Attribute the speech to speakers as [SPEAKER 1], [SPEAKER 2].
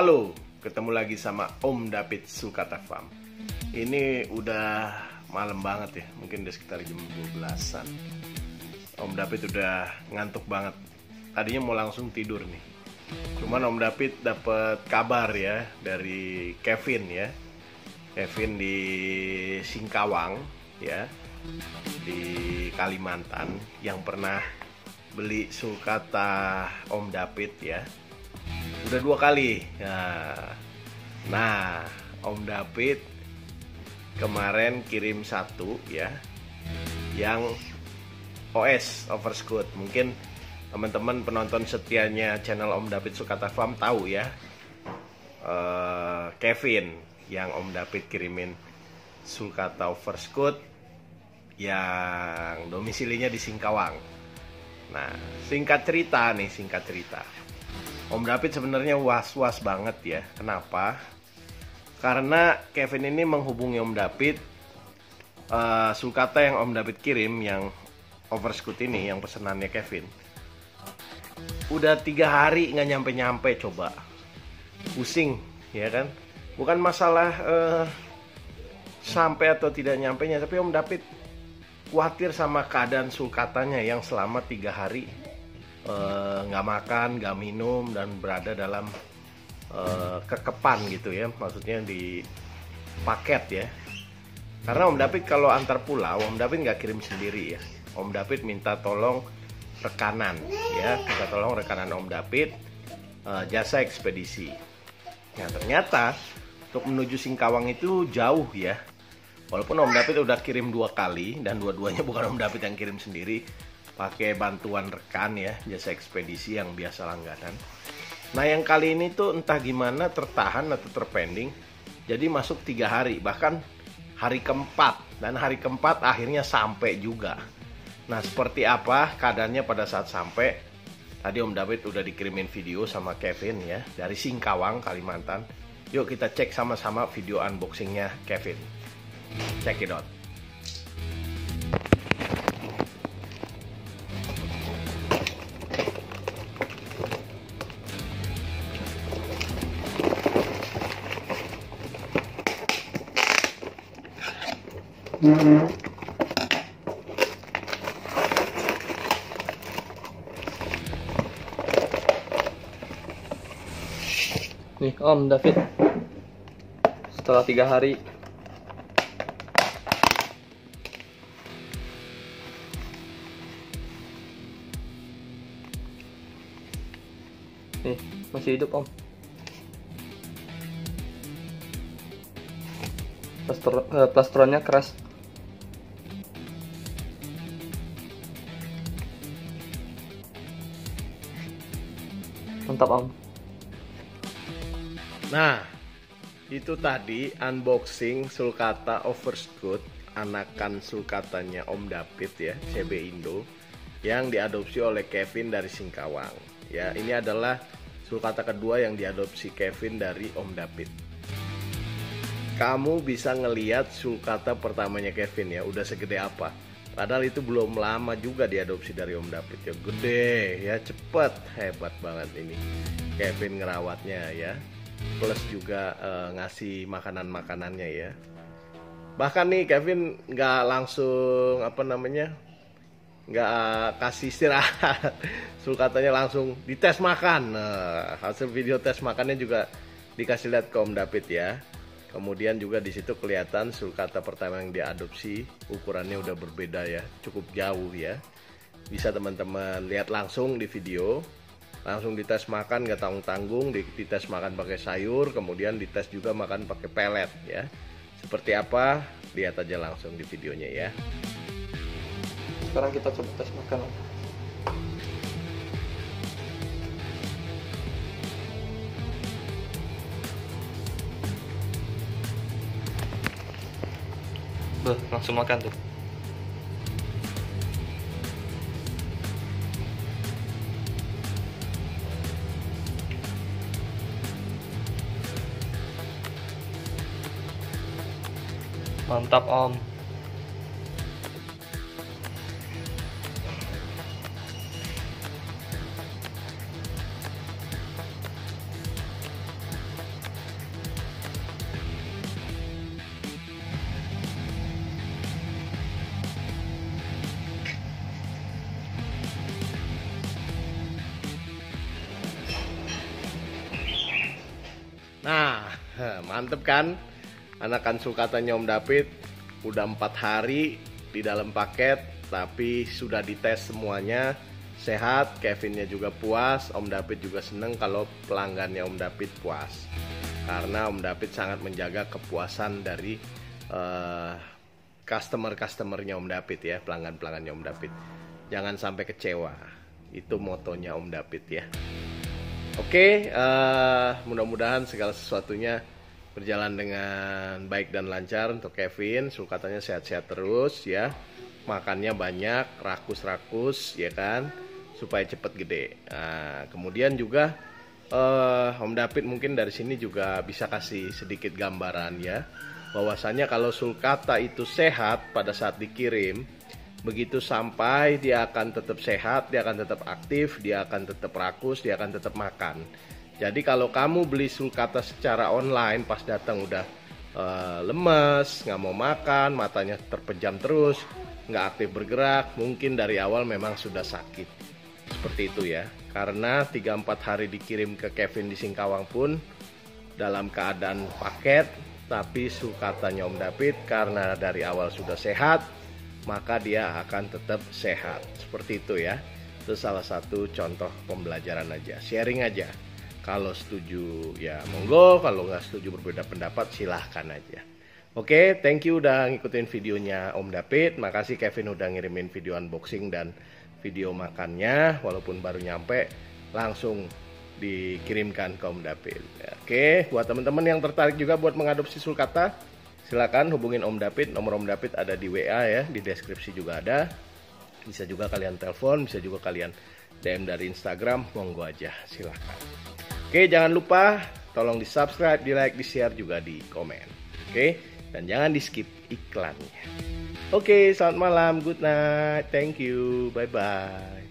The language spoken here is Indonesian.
[SPEAKER 1] Halo, ketemu lagi sama Om David Sukata Farm. Ini udah malam banget ya, mungkin udah sekitar jam 12-an. Om David udah ngantuk banget. Tadinya mau langsung tidur nih. Cuman Om David dapat kabar ya dari Kevin ya. Kevin di Singkawang ya di Kalimantan yang pernah beli sulkata Om David ya udah dua kali nah, nah Om David kemarin kirim satu ya yang OS overscoot mungkin teman-teman penonton setianya channel Om David Sukata Farm tahu ya uh, Kevin yang Om David kirimin sulkata overscoot yang domisilinya di Singkawang. Nah, singkat cerita nih, singkat cerita. Om David sebenarnya was-was banget ya. Kenapa? Karena Kevin ini menghubungi Om David uh, sulkata yang Om David kirim yang overscoot ini yang pesenannya Kevin. Udah tiga hari nggak nyampe-nyampe coba. Pusing, ya kan? Bukan masalah uh, sampai atau tidak nyampe nya, tapi Om David khawatir sama keadaan sulkatanya yang selama tiga hari nggak uh, makan, nggak minum dan berada dalam uh, kekepan gitu ya, maksudnya di paket ya. Karena Om David kalau antar pulau, Om David nggak kirim sendiri ya. Om David minta tolong rekanan ya, minta tolong rekanan Om David uh, jasa ekspedisi. Nah ternyata untuk menuju Singkawang itu jauh ya, Walaupun Om David udah kirim dua kali dan dua-duanya bukan Om David yang kirim sendiri, pakai bantuan rekan ya, jasa ekspedisi yang biasa langganan. Nah yang kali ini tuh entah gimana tertahan atau terpending, jadi masuk tiga hari, bahkan hari keempat dan hari keempat akhirnya sampai juga. Nah seperti apa keadaannya pada saat sampai? Tadi Om David udah dikirimin video sama Kevin ya dari Singkawang Kalimantan. Yuk kita cek sama-sama video unboxingnya Kevin. Check it out.
[SPEAKER 2] Nih Om David Setelah tiga hari Nih, masih hidup om. Plaster, uh, plastronnya keras. Mantap om.
[SPEAKER 1] Nah, itu tadi unboxing sulcata overscoot anakan sulcatanya Om David ya, CB Indo yang diadopsi oleh Kevin dari Singkawang. Ya, ini adalah sulcata kedua yang diadopsi Kevin dari Om David. Kamu bisa ngeliat sulcata pertamanya Kevin ya, udah segede apa. Padahal itu belum lama juga diadopsi dari Om David. Ya, gede ya, cepet, hebat banget ini. Kevin ngerawatnya ya, plus juga uh, ngasih makanan-makanannya ya. Bahkan nih Kevin nggak langsung apa namanya nggak kasih istirahat. Katanya langsung dites makan. Nah, hasil video tes makannya juga dikasih lihat ke Om David ya kemudian juga di situ kelihatan sulkata pertama yang diadopsi ukurannya udah berbeda ya cukup jauh ya. Bisa teman-teman lihat langsung di video. Langsung dites makan nggak tanggung tanggung dites makan pakai sayur kemudian dites juga makan pakai pelet ya. Seperti apa? Lihat aja langsung di videonya ya.
[SPEAKER 2] Sekarang kita coba tes makan Beuh, langsung makan tuh. Mantap om
[SPEAKER 1] Mantep kan? Anakan sulkatanya Om David udah empat hari di dalam paket, tapi sudah dites semuanya sehat. Kevinnya juga puas, Om David juga seneng kalau pelanggannya Om David puas. Karena Om David sangat menjaga kepuasan dari uh, customer-customernya Om David ya, pelanggan-pelanggannya Om David. Jangan sampai kecewa. Itu motonya Om David ya. Oke, uh, mudah-mudahan segala sesuatunya berjalan dengan baik dan lancar untuk Kevin. Sulkatannya sehat-sehat terus ya. Makannya banyak, rakus-rakus ya kan, supaya cepat gede. Nah, kemudian juga uh, Om David mungkin dari sini juga bisa kasih sedikit gambaran ya. Bahwasanya kalau sulkata itu sehat pada saat dikirim, begitu sampai dia akan tetap sehat, dia akan tetap aktif, dia akan tetap rakus, dia akan tetap makan. Jadi kalau kamu beli sulcata secara online pas datang udah uh, lemes, nggak mau makan, matanya terpejam terus, nggak aktif bergerak, mungkin dari awal memang sudah sakit. Seperti itu ya. Karena 3-4 hari dikirim ke Kevin di Singkawang pun dalam keadaan paket, tapi sulcatanya Om David karena dari awal sudah sehat, maka dia akan tetap sehat. Seperti itu ya. Itu salah satu contoh pembelajaran aja, sharing aja. Kalau setuju ya monggo, kalau nggak setuju berbeda pendapat silahkan aja. Oke, thank you udah ngikutin videonya Om David. Makasih Kevin udah ngirimin video unboxing dan video makannya. Walaupun baru nyampe, langsung dikirimkan ke Om David. Oke, buat teman-teman yang tertarik juga buat mengadopsi sulkata, silakan hubungin Om David. Nomor Om David ada di WA ya, di deskripsi juga ada. Bisa juga kalian telepon, bisa juga kalian DM dari Instagram, monggo aja, silahkan. Oke, jangan lupa tolong di subscribe, di like, di share juga di komen. Oke, dan jangan di skip iklannya. Oke, selamat malam, good night, thank you, bye bye.